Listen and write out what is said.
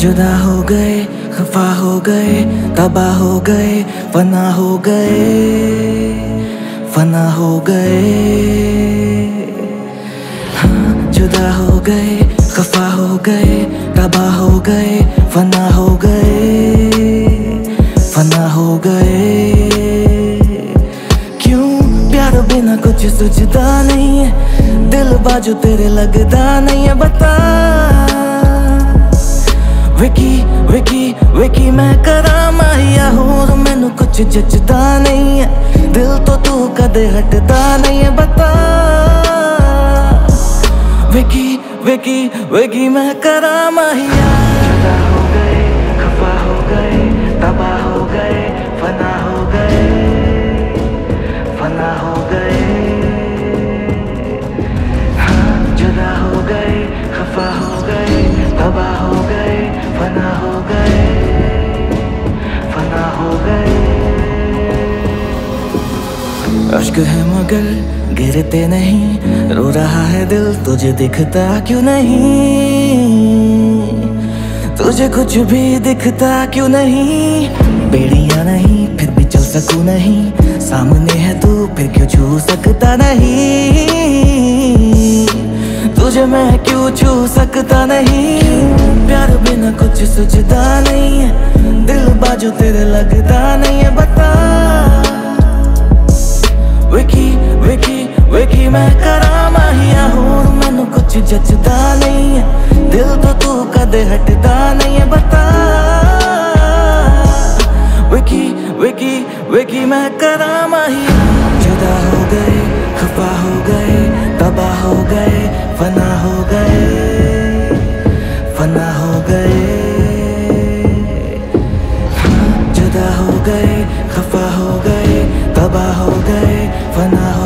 जुदा हो गए, खफा हो गए, तबाह हो गए, फना हो गए, फना हो गए। हाँ जुदा हो गए, खफा हो गए, तबाह हो गए, फना हो गए, फना हो गए। क्यों प्यार बिना कुछ सोचता नहीं है? दिल बाजू तेरे लगता नहीं है, बता। विकी विकी विकी, मैं करा माहिया हूँ मैनू कुछ जचता नहीं है। दिल तो तू कदे हटता नहीं है, बता। विकी विकी विकी, मैं करा गए, तबाह हो गए, फना हो गए, फना हो गए। अश्क है मगर गिरते नहीं। रो रहा है दिल, तुझे दिखता क्यों नहीं? तुझे कुछ भी दिखता क्यों नहीं? बेड़ियाँ नहीं, फिर भी चल सकू नहीं। सामने है तू, फिर क्यों छू सकता नहीं? तुझे मैं क्यों छू सकता नहीं? प्यार बिना कुछ सोचता नहीं दिल बाजू तेरे लगता मैं करा माहिया हूँ, मैनू कुछ जचता नहीं है। दिल तो तू कदे हटता नहीं है, बता। विकी विकी विकी, मैं करा माहिया जुदा हो गए, खफा हो गए, तबाह हो गए, फना हो गए, फना हो गए। जुदा हो गए, खफा हो गए, तबाह हो गए, फना हो